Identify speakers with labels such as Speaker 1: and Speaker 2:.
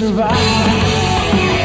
Speaker 1: survive.